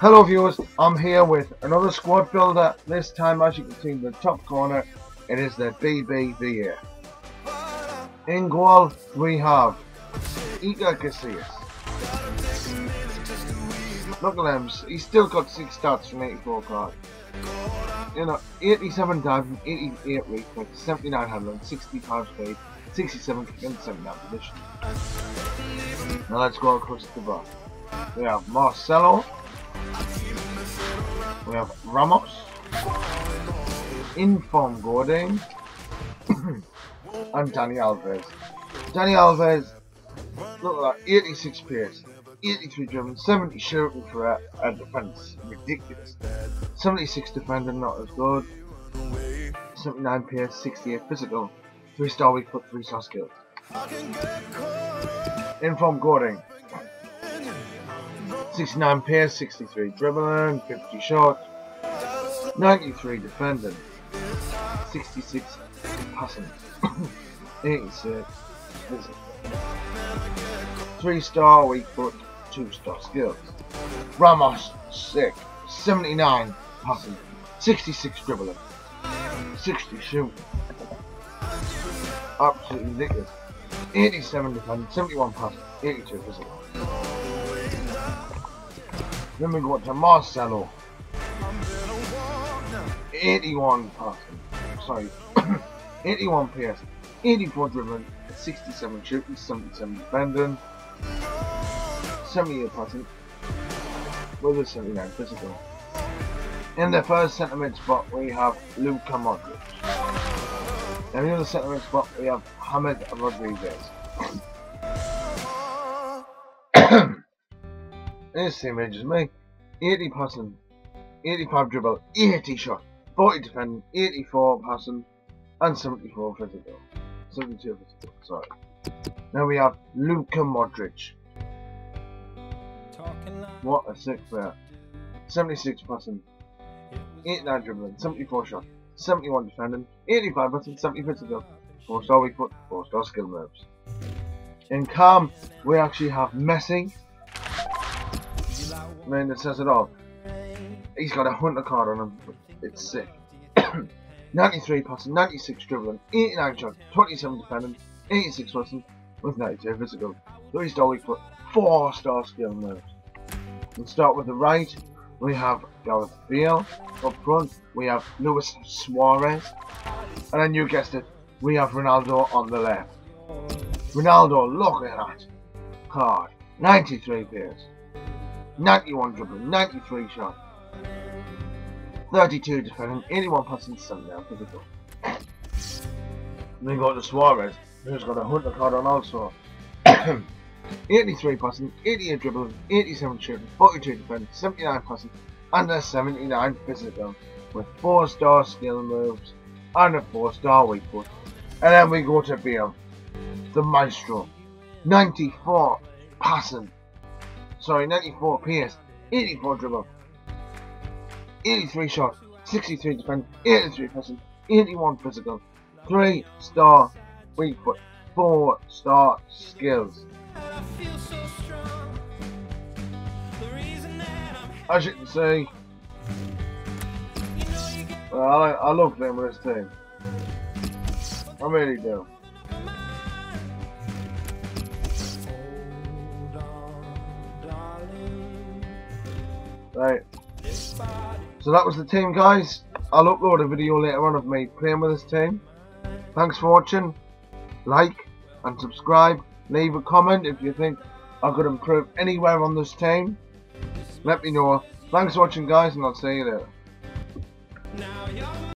Hello viewers, I'm here with another squad builder. This time as you can see in the top corner, it is the BBVA. In goal we have Iker Casillas. Look at him, he's still got 6 stats from 84 cards. You know, 87 diving, 88 reflex, 79 handling, 65 speed, 67 kick and 79 position. Now let's go across the bar. We have Marcelo, we have Ramos, Inform Godín, and Dani Alves. Dani Alves, look at that, 86 pace, 83 driven, 70 shooting threat, and defense, ridiculous. 76 defending, not as good. 79 pace, 68 physical, 3 star weak foot, 3 star skill. Inform Godín, 69 pace, 63 dribbling, 50 shot, 93 defending, 66 passing, 86 uh, physical. 3 star weak foot, 2 star skills. Ramos, sick, 79 passing, 66 dribbling, 60 shooting. Absolutely ridiculous. 87 defending, 71 passing, 82 physical. Then we go to Marcelo. 81 passing. Sorry. 81 PS. 84 dribbling. 67 shooting. 77 defending. 78 passing. With a 79 physical. In the first mid spot we have Luka Modric. In the other mid spot we have James Rodriguez. This image is me. 80 passing, 85 dribble, 80 shot, 40 defending, 84 passing, and 74 physical. 72 physical, sorry. Now we have Luka Modric. What a sick player. 76 passing, 89 dribbling, 74 shot, 71 defending, 85 passing, 70 physical, 4 star weak foot, 4 star skill moves. In calm, we actually have Messi. Man, that says it all. He's got a hunter card on him. It's sick. 93 passing, 96 dribbling, 89 shot, 27 defending, 86 passing, with 92 physical, 3 star weak foot, 4 star skill moves. We'll start with the right. We have Gareth Bale. Up front, we have Luis Suarez. And then you guessed it, we have Ronaldo on the left. Ronaldo, look at that card. 93 pairs. 91 dribbling, 93 shot, 32 defending, 81 passing, 79 physical. Then we go to Suarez, who's got a hunter card on also. 83 passing, 88 dribbling, 87 shooting, 42 defending, 79 passing, and a 79 physical, with 4 star skill moves and a 4 star weak foot. And then we go to Bale, the maestro, 94 passing, sorry, 94 PS, 84 dribble, 83 shot, 63 defense, 83 passing, 81 physical, 3 star weak foot, 4 star skills. As you can see, I, I love playing with this team. I really do. Right. So that was the team guys. I'll upload a video later on of me playing with this team. Thanks for watching. Like and subscribe. Leave a comment if you think I could improve anywhere on this team. Let me know. Thanks for watching guys and I'll see you later.